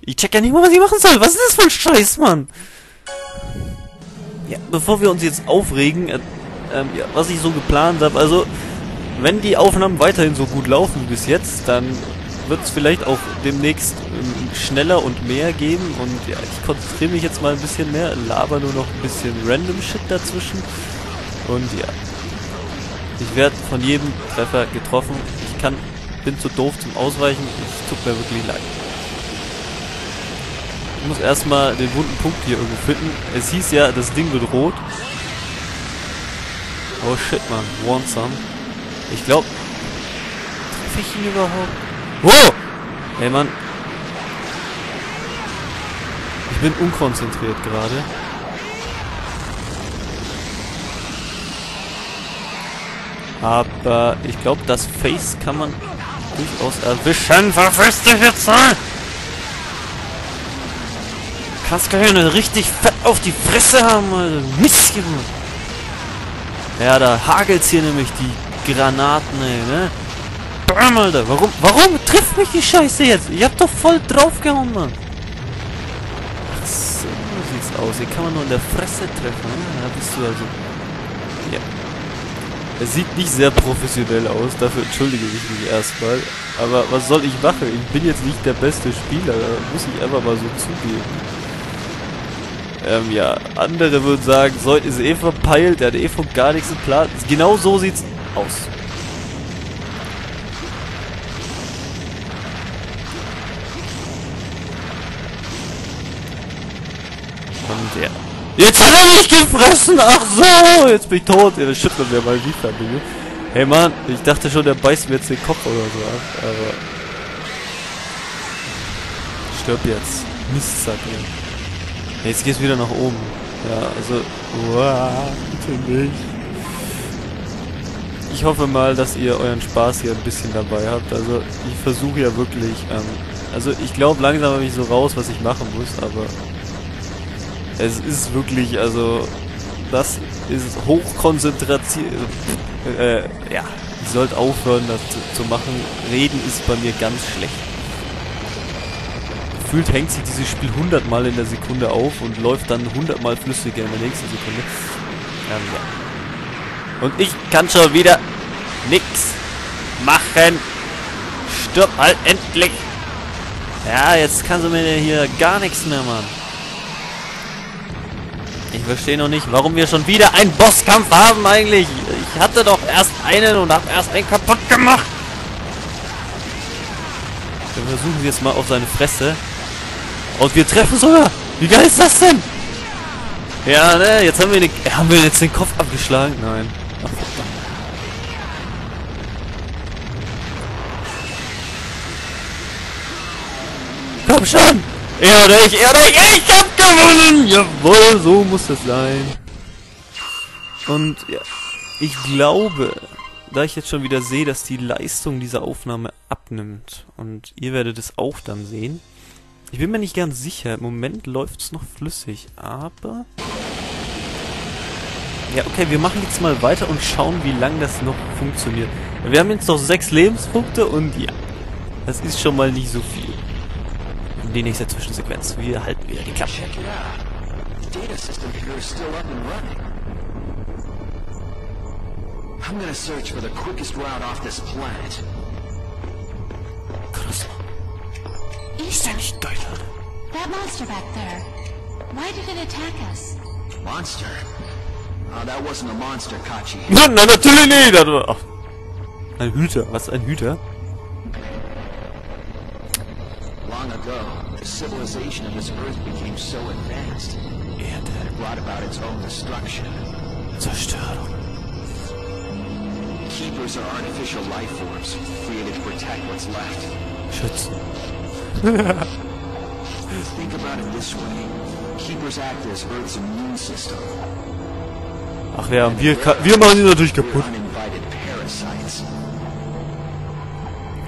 Ich check ja nicht mal, was ich machen soll. Was ist das für ein Scheiß, Mann? Ja, bevor wir uns jetzt aufregen, äh, ja, was ich so geplant habe, also wenn die Aufnahmen weiterhin so gut laufen bis jetzt, dann wird es vielleicht auch demnächst ähm, schneller und mehr geben und ja, ich konzentriere mich jetzt mal ein bisschen mehr, laber nur noch ein bisschen random Shit dazwischen und ja, ich werde von jedem Treffer getroffen. Ich kann, bin zu doof zum Ausweichen, es tut mir wirklich leid. Ich muss erstmal den wunden Punkt hier irgendwo finden. Es hieß ja, das Ding wird rot. Oh shit, man. Want some? Ich glaube... Treffe ich ihn überhaupt? Wow! Ey, Mann. Ich bin unkonzentriert gerade. Aber ich glaube, das Face kann man durchaus erwischen. Jetzt mal! Kannst gleich eine richtig fett auf die Fresse haben, Alter. Mist, Junge. Ja, da hagelt's hier nämlich die Granaten, ey, ne? Bam, Alter. Warum, warum trifft mich die Scheiße jetzt? Ich hab doch voll draufgehauen, Mann. So sieht's aus. Hier kann man nur in der Fresse treffen, ne? Da bist du also... Ja. Es sieht nicht sehr professionell aus, dafür entschuldige ich mich erstmal. Aber was soll ich machen? Ich bin jetzt nicht der beste Spieler, muss ich einfach mal so zugeben. Ähm, ja, andere würden sagen, Sold ist eh verpeilt, der hat eh von gar nichts im Plan. Genau so sieht's aus. Und ja. Jetzt hat er mich gefressen! Ach so! Jetzt bin ich tot! Ja, das schüttelt mir mal die Familie. Hey Mann, ich dachte schon, der beißt mir jetzt den Kopf oder so ab, aber... Stirb jetzt. Mistsack, ey. Jetzt geht's wieder nach oben. Ja, also... Uah, bitte nicht. Ich hoffe mal, dass ihr euren Spaß hier ein bisschen dabei habt. Also, ich versuche ja wirklich... Ähm, also, ich glaube, langsam habe ich so raus, was ich machen muss, aber... Es ist wirklich, also, das ist Hochkonzentration. Äh, ja, ich sollte aufhören, das zu, zu, machen. Reden ist bei mir ganz schlecht. Gefühlt hängt sich dieses Spiel 100 Mal in der Sekunde auf und läuft dann 100 Mal flüssiger in der nächsten Sekunde. Ähm, ja. Und ich kann schon wieder nix machen. Stirb halt endlich. Ja, jetzt kannst du mir hier gar nichts mehr machen. Ich verstehe noch nicht, warum wir schon wieder einen Bosskampf haben eigentlich. Ich hatte doch erst einen und habe erst einen kaputt gemacht. Dann versuchen wir jetzt mal auf seine Fresse. Und wir treffen sogar. Wie geil ist das denn? Ja, ne, jetzt haben wir, den, haben wir jetzt den Kopf abgeschlagen. Nein. Komm schon! Er oder ich, er oder ich, ich hab gewonnen! Jawohl, so muss es sein. Und ja, ich glaube, da ich jetzt schon wieder sehe, dass die Leistung dieser Aufnahme abnimmt und ihr werdet es auch dann sehen. Ich bin mir nicht ganz sicher, im Moment läuft es noch flüssig, aber... Ja, okay, wir machen jetzt mal weiter und schauen, wie lange das noch funktioniert. Wir haben jetzt noch sechs Lebenspunkte und ja, das ist schon mal nicht so viel die nächste Zwischensequenz. Wir halten wieder die Klappe. I'm gonna search for the quickest route off this planet. Krass. Ist ja nicht geil, That monster back there. Why did it attack us? Monster? Oh, that wasn't a monster, Kachi. Nein, nein, natürlich nicht. Das war, ach, ein Hüter. Was, ein Hüter? Long ago, the civilization of this Earth became so advanced, Erde. it brought about its own destruction. Zerstörung. Keepers are artificial life forms, created to protect what's left. Schützen. Think about it this way. Keepers act as Earth's immune system. Ach ja, wir, wir machen die natürlich kaputt.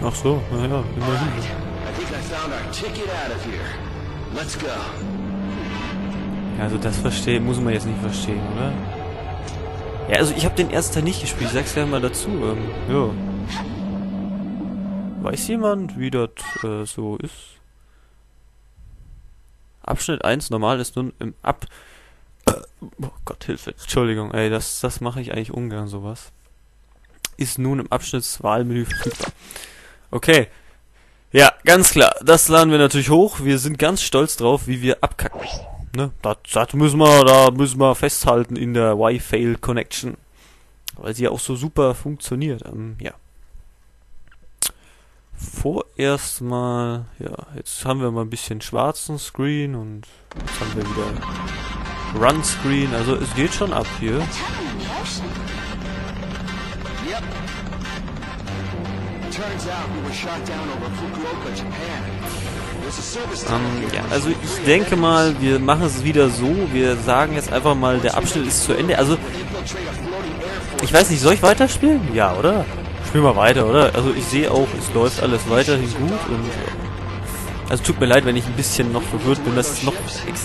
Ach so, naja, immerhin. Ja, also das verstehen muss man jetzt nicht verstehen, oder? Ja, also ich habe den ersten Teil nicht gespielt, ich sag's gerne mal dazu. Ähm, ja. Weiß jemand, wie das äh, so ist? Abschnitt 1 normal ist nun im Ab... Oh Gott, Hilfe. Entschuldigung, ey, das, das mache ich eigentlich ungern, sowas. Ist nun im Abschnittswahlmenü verfügbar. Okay. Ja, ganz klar. Das laden wir natürlich hoch. Wir sind ganz stolz drauf, wie wir abkacken. Ne? Das, das müssen wir, da müssen wir festhalten in der Wi-Fail Connection. Weil sie ja auch so super funktioniert. Ähm, ja. Vorerst mal, ja, jetzt haben wir mal ein bisschen schwarzen Screen und jetzt haben wir wieder Run Screen. Also es geht schon ab hier. Tunnel Ähm, ja, also ich denke mal, wir machen es wieder so. Wir sagen jetzt einfach mal, der Abschnitt ist zu Ende. Also. Ich weiß nicht, soll ich weiterspielen? Ja, oder? Spiel mal weiter, oder? Also ich sehe auch, es läuft alles weiterhin gut und also tut mir leid, wenn ich ein bisschen noch verwirrt bin. Das ist noch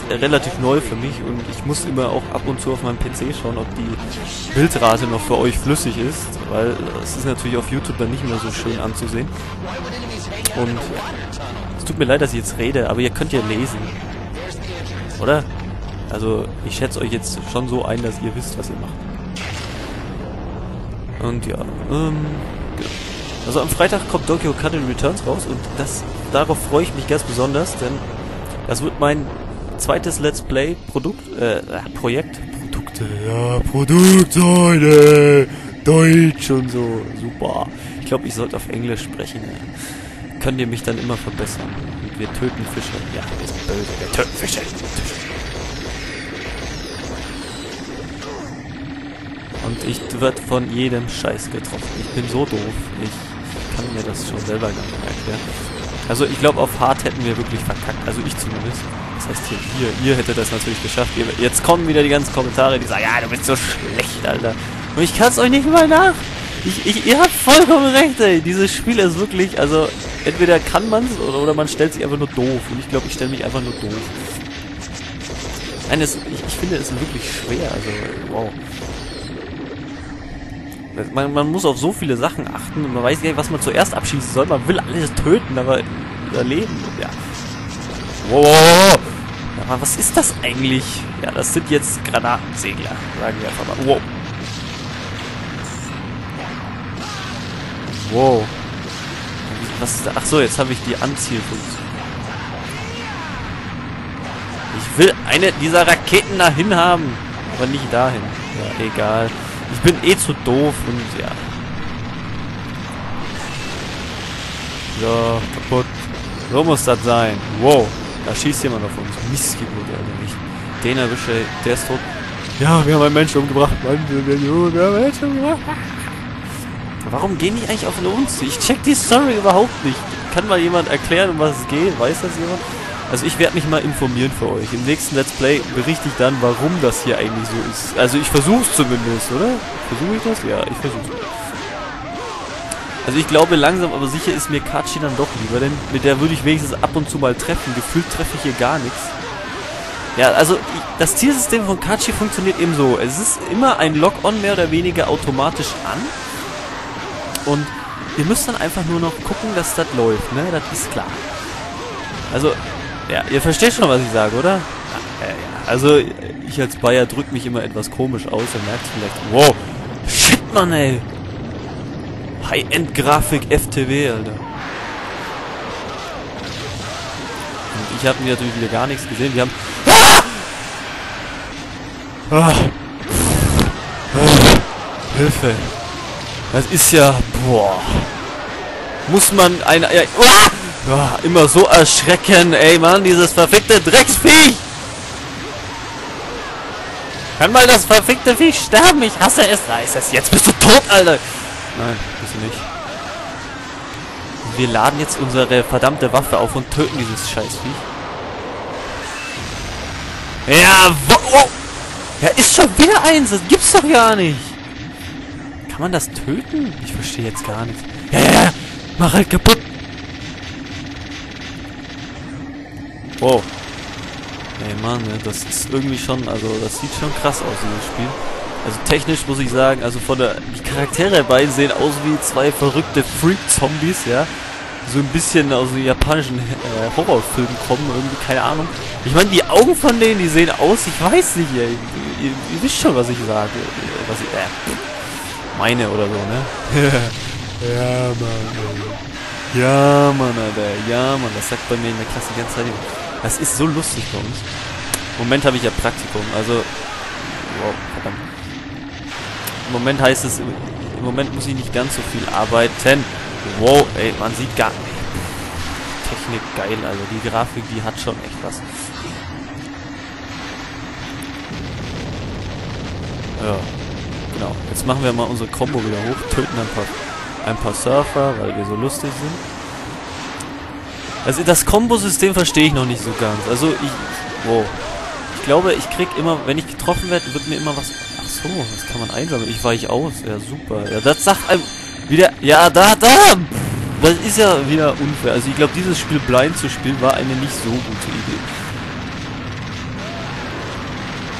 relativ neu für mich und ich muss immer auch ab und zu auf meinem PC schauen, ob die Bildrate noch für euch flüssig ist, weil es ist natürlich auf YouTube dann nicht mehr so schön anzusehen. Und es tut mir leid, dass ich jetzt rede, aber ihr könnt ja lesen. Oder? Also ich schätze euch jetzt schon so ein, dass ihr wisst, was ihr macht. Und ja, ähm, genau. also am Freitag kommt Tokyo Cutting Returns raus und das, darauf freue ich mich ganz besonders, denn das wird mein zweites Let's Play Produkt, äh, äh, Projekt, Produkte, ja, Produkt, Leute, Deutsch und so, super. Ich glaube, ich sollte auf Englisch sprechen. Könnt ihr mich dann immer verbessern. Und wir töten Fische, ja, wir sind böse, wir töten Fische. Und ich werd von jedem Scheiß getroffen. Ich bin so doof. Ich kann mir das schon selber gar nicht erklären. Also ich glaube, auf Hard hätten wir wirklich verkackt. Also ich zumindest. Das heißt hier, ihr, ihr hättet das natürlich geschafft. Jetzt kommen wieder die ganzen Kommentare, die sagen, ja, du bist so schlecht, Alter. Und ich kann es euch nicht mal nach. Ich, ich, ihr habt vollkommen recht, ey. Dieses Spiel ist wirklich, also entweder kann man es oder, oder man stellt sich einfach nur doof. Und ich glaube, ich stelle mich einfach nur doof. Nein, es, ich, ich finde es wirklich schwer. Also, wow. Man, man muss auf so viele Sachen achten und man weiß gar nicht, was man zuerst abschießen soll. Man will alles töten, aber überleben. Ja. Wow. aber was ist das eigentlich? Ja, das sind jetzt Granatensegler, sagen wir einfach mal. Wow. Wow. Was ist da? Ach so, jetzt habe ich die Anzielfunktion. Ich will eine dieser Raketen dahin haben, aber nicht dahin. Ja, egal. Ich bin eh zu doof und ja. So, kaputt. So muss das sein. Wow. Da schießt jemand auf uns. Missgeburt, Alter. Nicht. Den erwische, der ist tot. Ja, wir haben einen Menschen umgebracht. Mann, wir haben einen Menschen umgebracht. Warum gehen die eigentlich auf uns? Ich check die Story überhaupt nicht. Kann mal jemand erklären, um was es geht? Weiß das jemand? Also ich werde mich mal informieren für euch. Im nächsten Let's Play berichte ich dann, warum das hier eigentlich so ist. Also ich versuche es zumindest, oder? Versuche ich das? Ja, ich versuche es. Also ich glaube langsam, aber sicher ist mir Kachi dann doch lieber, denn mit der würde ich wenigstens ab und zu mal treffen. Gefühlt treffe ich hier gar nichts. Ja, also das Zielsystem von Kachi funktioniert eben so. Es ist immer ein Lock-on mehr oder weniger automatisch an. Und ihr müsst dann einfach nur noch gucken, dass das läuft, ne? Das ist klar. Also, ja, ihr versteht schon, was ich sage, oder? Ja, ja, ja. Also, ich als Bayer drück mich immer etwas komisch aus, ihr merkt vielleicht. Wow! Shit, Mann, ey! High-End-Grafik FTW, Alter. Und ich habe mir natürlich wieder gar nichts gesehen. Wir haben... Ah! Ah! Ah! Hilfe! Das ist ja... Boah! Muss man eine... Ja, ah! Ah, immer so erschrecken, ey Mann, dieses verfickte Drecksviech! Kann mal das verfickte Viech sterben? Ich hasse es. Da ist es. Jetzt bist du tot, Alter. Nein, bist du nicht. Wir laden jetzt unsere verdammte Waffe auf und töten dieses Scheißviech. Ja, wo, oh. Ja, ist schon wieder eins. Das gibt's doch gar nicht. Kann man das töten? Ich verstehe jetzt gar nichts. Ja, ja. Mach halt kaputt. Wow. Ey Mann, ne, das ist irgendwie schon, also das sieht schon krass aus, dieses Spiel. Also technisch muss ich sagen, also von der, die Charaktere beiden sehen aus wie zwei verrückte Freak-Zombies, ja. so ein bisschen aus den japanischen äh, Horrorfilmen kommen, irgendwie, keine Ahnung. Ich meine, die Augen von denen, die sehen aus, ich weiß nicht, ey. Ihr, ihr wisst schon, was ich sage. äh, Was ich, äh, meine oder so, ne? ja, Mann, ey. Ja, Mann, Alter. Ja, Mann, das sagt bei mir in der Klasse die ganze Zeit. Das ist so lustig bei uns. Im Moment habe ich ja Praktikum, also... Wow, verdammt. Im Moment heißt es, im Moment muss ich nicht ganz so viel arbeiten. Wow, ey, man sieht gar... Technik geil, also die Grafik, die hat schon echt was. Ja, genau. Jetzt machen wir mal unsere Combo wieder hoch, töten ein paar, ein paar Surfer, weil wir so lustig sind. Also das Combo-System verstehe ich noch nicht so ganz. Also ich... Wow. Ich glaube, ich krieg immer, wenn ich getroffen werde, wird mir immer was... Ach so, das kann man einsammeln. Ich weiche aus. Ja, super. Ja, das sagt einem wieder... Ja, da, da! Das ist ja wieder unfair. Also ich glaube, dieses Spiel blind zu spielen, war eine nicht so gute Idee.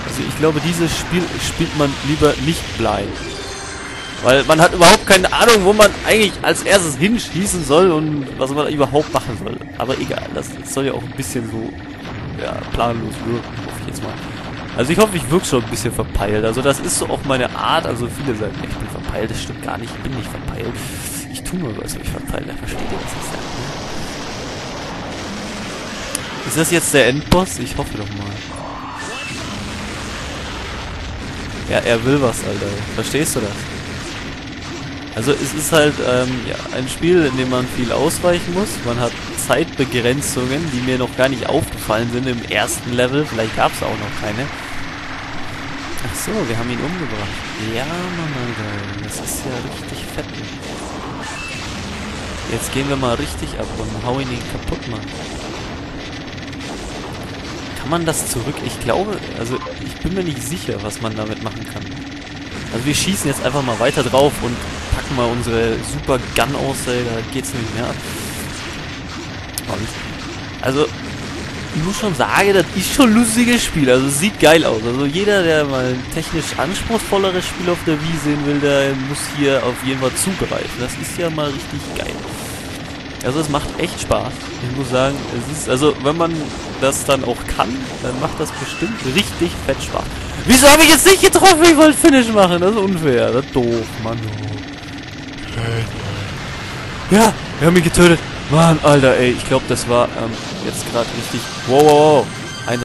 Also ich glaube, dieses Spiel spielt man lieber nicht blind. Weil man hat überhaupt keine Ahnung, wo man eigentlich als erstes hinschießen soll und was man überhaupt machen soll. Aber egal, das soll ja auch ein bisschen so ja, planlos wirken, hoffe ich jetzt mal. Also ich hoffe, ich wirke schon ein bisschen verpeilt. Also das ist so auch meine Art. Also viele sagen, ich bin verpeilt. Das stimmt gar nicht. Ich bin nicht verpeilt. Ich tue nur, als ob ich verpeilt. Versteht ihr, was ich sage? Ne? Ist das jetzt der Endboss? Ich hoffe doch mal. Ja, er will was, Alter. Verstehst du das? Also es ist halt ähm, ja, ein Spiel, in dem man viel ausweichen muss. Man hat Zeitbegrenzungen, die mir noch gar nicht aufgefallen sind im ersten Level. Vielleicht gab es auch noch keine. Ach so, wir haben ihn umgebracht. Ja, Mann. Das ist ja richtig fett. Jetzt gehen wir mal richtig ab und hauen ihn kaputt, Mann. Kann man das zurück? Ich glaube, also ich bin mir nicht sicher, was man damit machen kann. Also wir schießen jetzt einfach mal weiter drauf und packen mal unsere Super Gun aus, ey, da geht's nicht mehr. Und, also, ich muss schon sagen, das ist schon ein lustiges Spiel. Also, sieht geil aus. Also, jeder, der mal ein technisch anspruchsvolleres Spiel auf der Wii sehen will, der muss hier auf jeden Fall zugreifen. Das ist ja mal richtig geil. Also, es macht echt Spaß. Ich muss sagen, es ist, also, wenn man das dann auch kann, dann macht das bestimmt richtig fett Spaß. Wieso habe ich jetzt nicht getroffen? Ich wollte Finish machen. Das ist unfair. Das ist doof, Mann. Ja, wir haben ihn getötet. Mann, Alter, ey. Ich glaube, das war ähm, jetzt gerade richtig... Wow, wow, wow.